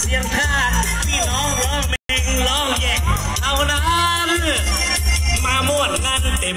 เสียงทาดพี่น้องร้องเพลงร้องแย่เอาน้ำมามดงานเต็ม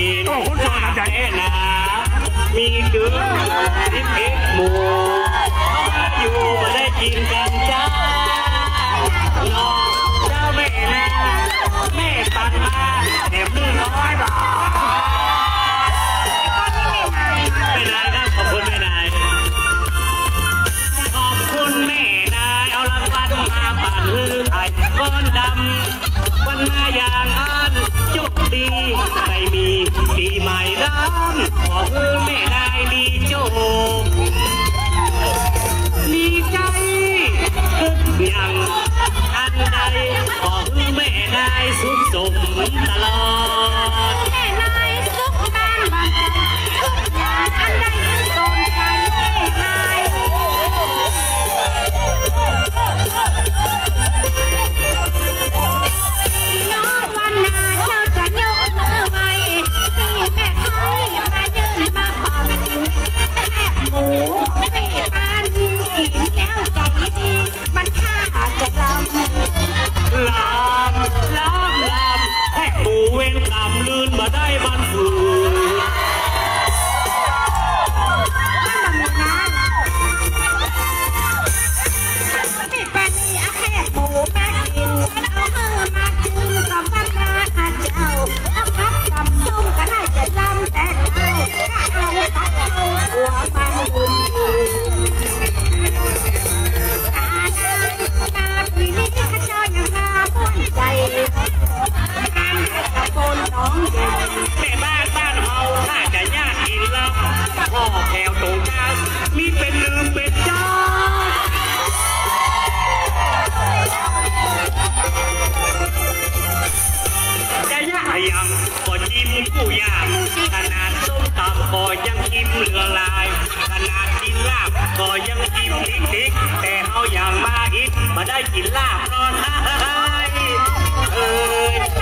คุณโดนจัดเอ็นะมีกึ่อทิพเอ็กหมูอยู่มาได้กินกันจ้าน้องเจ้าแม่นะแม่ตันมาเด็บมือร้อยบาทรคขอบคุณแม่นายขอบคุณแม่นายเอาราวัลมาปั่น้ก้อนดำวันมายา ปีใหม่ร้านขอเพื่อแม่นายมีโจมมีใจขึ้นยังอันใดขอเพื่อแม่นายสุขสมตลอดิ้มละลายขนาดกินลาบก็ยังยิ้มนิดๆแต่เขาอย่างมาอีกมาได้กินลาบนอนหาเอ้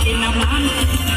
Gracias.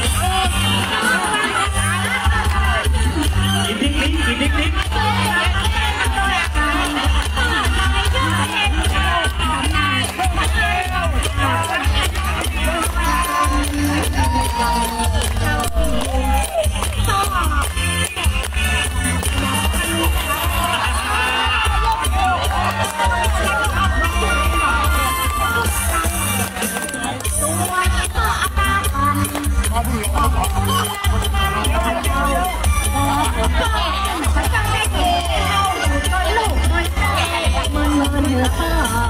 เมื่อเมื่อเนือข้า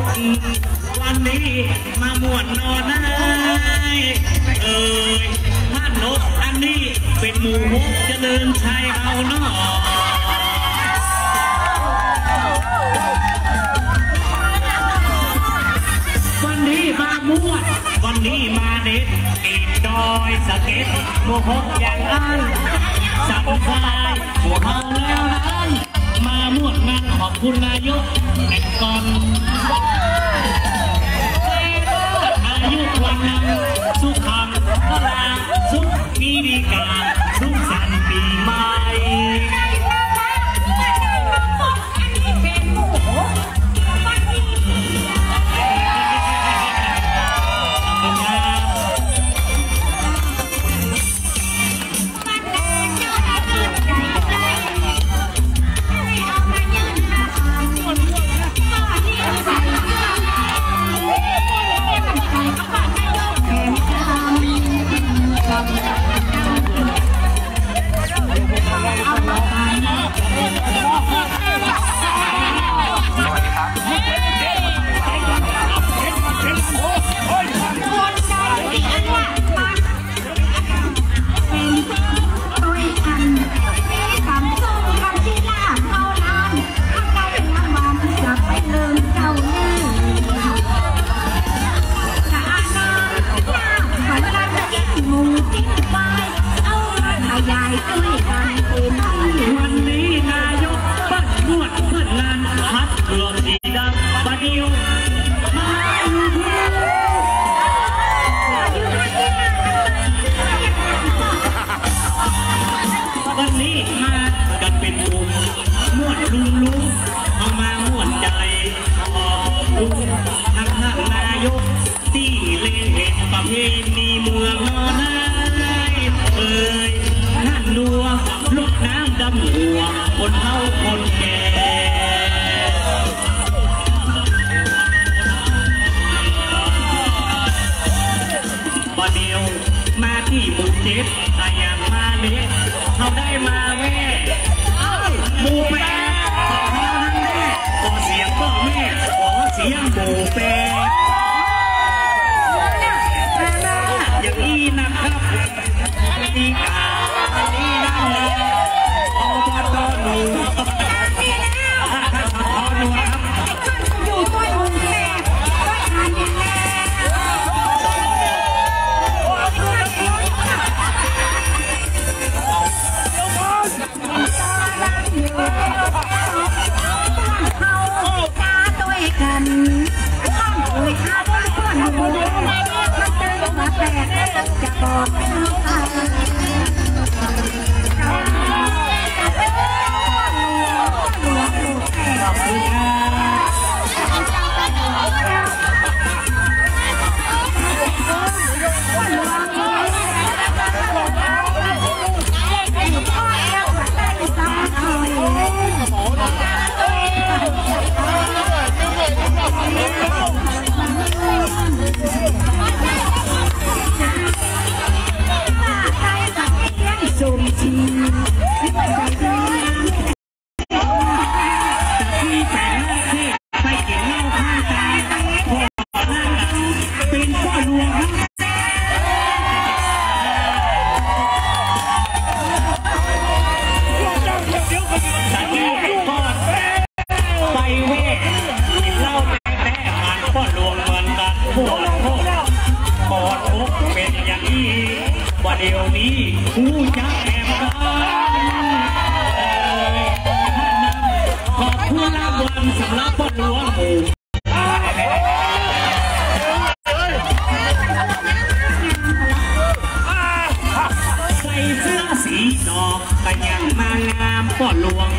กวันนี้มาม่วนนอนได้เอ่ยท่านนกอันนี้เป็นหมู่ฮกจะเดินชัยเอาหนอวันนี้มามวนวันนี้มาเน็ตอีดดอยสเก็ตหมูหกอย่างอันสบายหัวเฮาแล้วนั้น ม่วงนางขอบคุณนายกแต่ก่อนอายุวันนั้นสุขังก็ลาสุขมีดีกา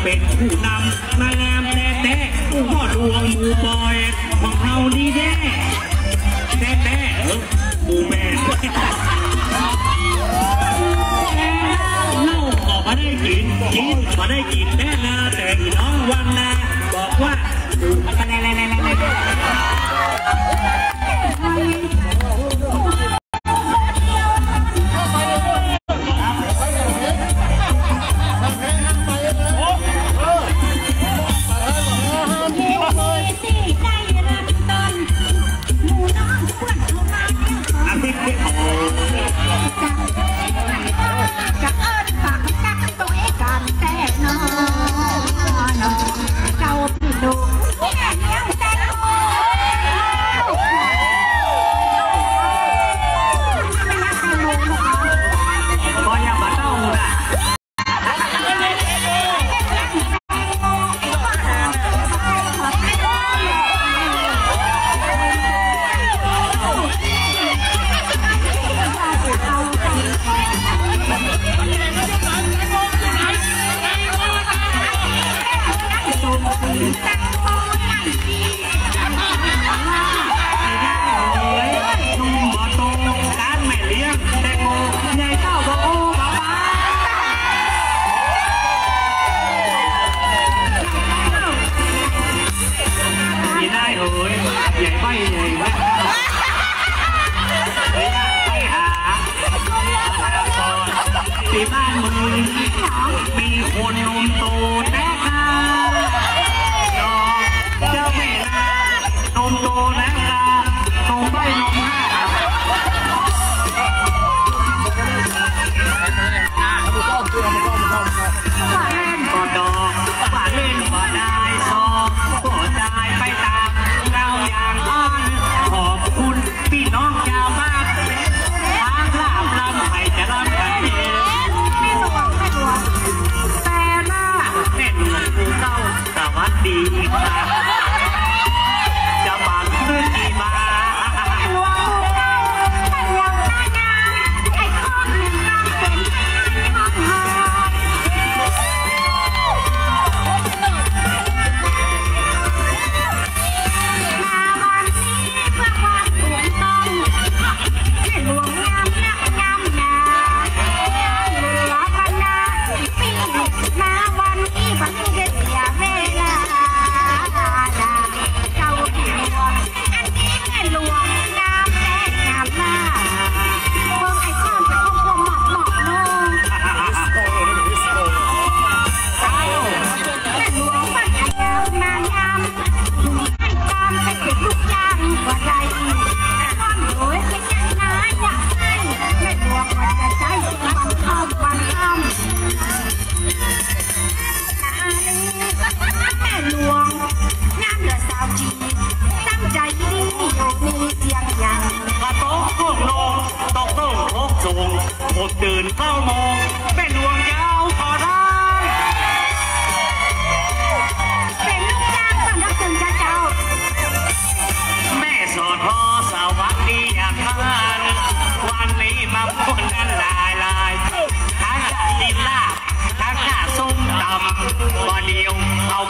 Việt Nam nay em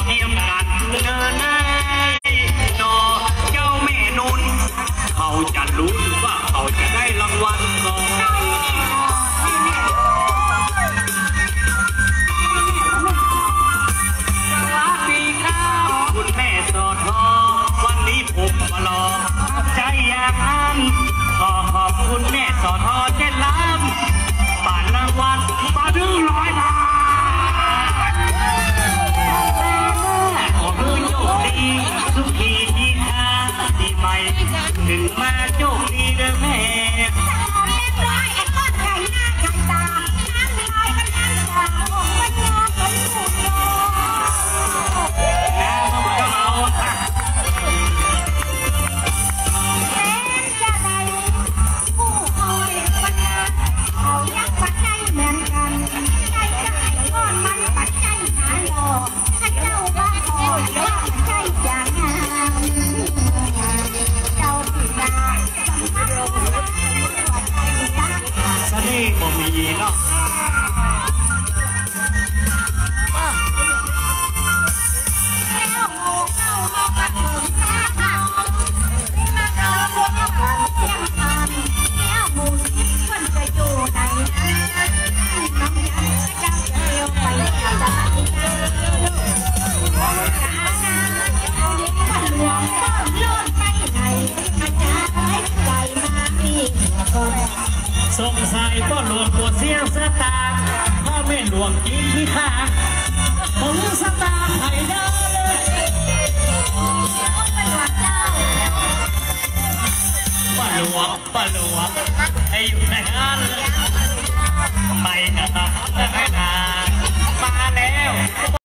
ខ្ញុំកាត់លើណា ก็หลวงตัวเสียงสตาพ่อแม่หลวงกินที่ข้าผมสตาไผ่เด้อป้าหลวงปาหลวงไอ้อยู่ในงานไม่กันนะไม่นานมาแล้ว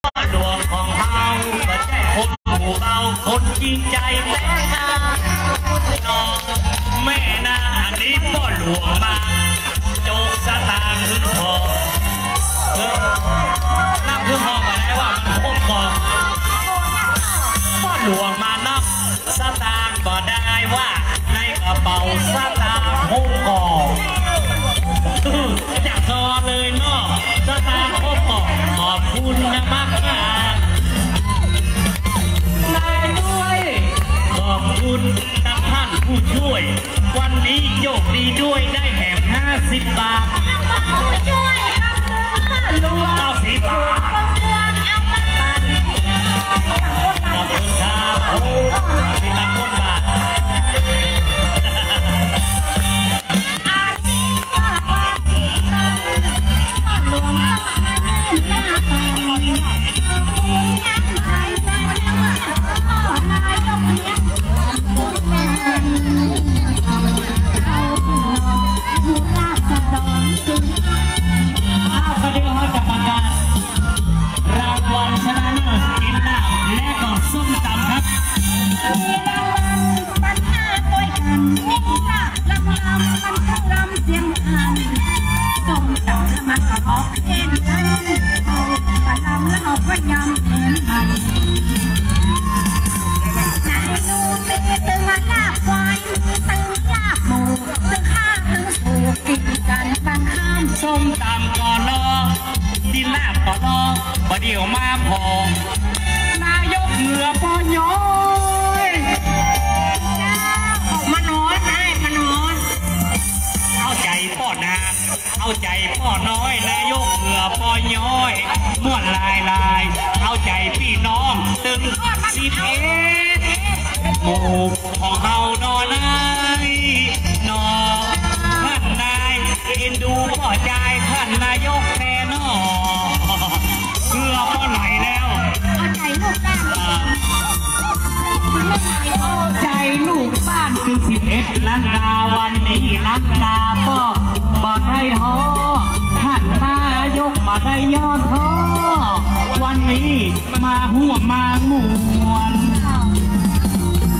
Bye. เอาใจพ่อน้อยนายกเหนือปอย้อยม่วนลายลาย เอาใจพี่น้องตึงสิเพชรหมู่ของเฮานอนนายนอท่านนายเอ็นดูพ่อใจท่านนายกแน่นอเพื่อพ่อไหลแล้วเอาใจลูกด้านอ่ามันไม่ไหวโอ้ใจลูกบ้านคือสิบเอ็ดลังดาวันนี้ลังดาก็บ่ ได้ท้อท่านมายกมาได้ยอดทอวันนี้มาหัวมามวน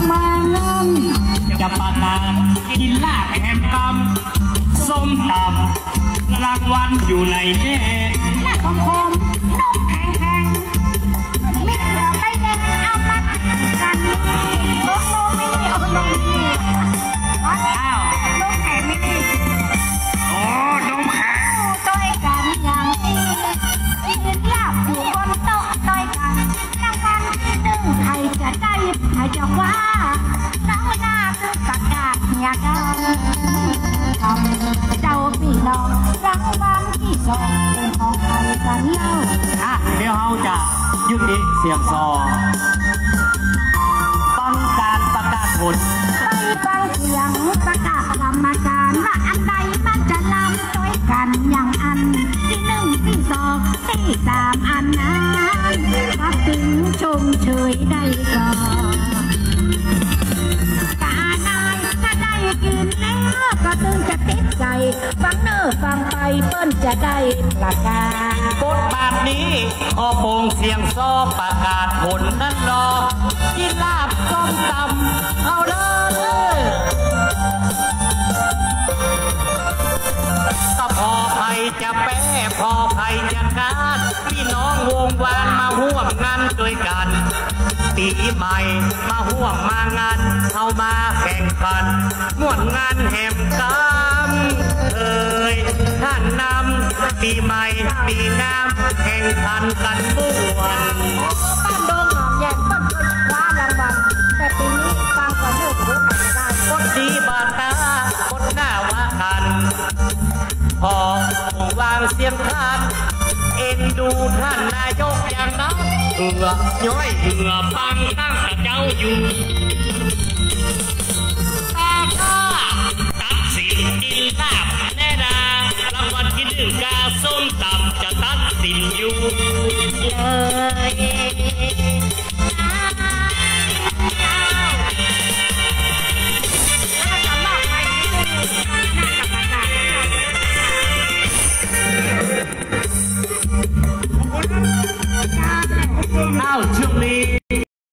มาลันจะปานานกินลาบแฮมกำส้มตำรางวัลอยู่ในแน่ต้องคม ใครจะว่าน้องหน้าคือประกาศเนี่ยกันทำเจ้าพี่น้องรางวัลที่สองเป็นของใครกันเล่าอะเดี๋ยวเราจะยุติเสียงซอต้องการประกาศผลไปฟังเสียงประกาศกรรมการว่าอันใดมันจะลำด้วยกันอย่างอันที่หนึ่งที่สองที่สามอันนั้นก็ถึงชมเชยได้ก่อน กานายถ้าได้กินแล้วก็ถึงจะติดใจ ฟังเนอฟังไปเปิ้นจะได้ประกาศบทบาทนี้ขอโปงเสียงซอประกาศผลนั้นรอกินลาบส้มตำเอาเลยก็พอใครจะแป้พอใครจะการพี่น้องวงวานมาห่วมงานด้วยกัน ปีใหม่ มาห่วมมางานเข้ามาแข่งขันม่วนงานแหมกำเอ่ยท่านนำปีใหม่ปีงามแข่งขันกันม่วนบ้านดงหอมแยกต้นเคยคว้ารางวัลแต่ปีนี้ฟังก่อนเลือกรู้อาจจะได้คนดีบาดตาคนหน้าว่ากันพอคงวางเสียงทานเอ็นดูท่านนายกอย่างนั้น เหือย้อยเหือฟังตั้งแต่เจ้าอยู่ตาข้าตัดสิน out to me.